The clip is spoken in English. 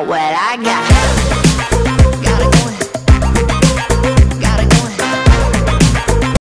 what I got.